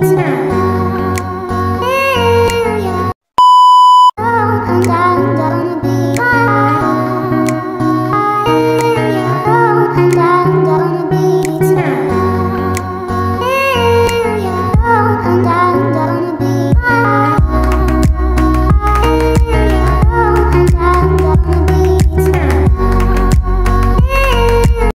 喜马。